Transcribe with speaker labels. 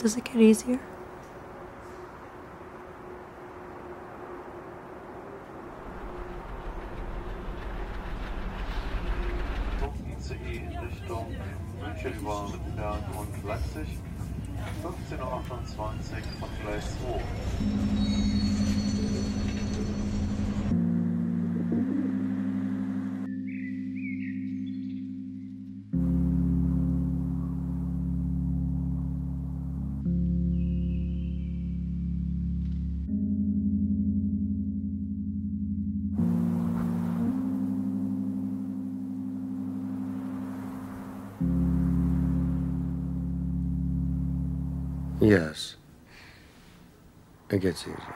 Speaker 1: Does it get easier?
Speaker 2: Richtung München über Rittenberg und Leipzig. 15.28 Uhr
Speaker 3: Yes. It gets easier.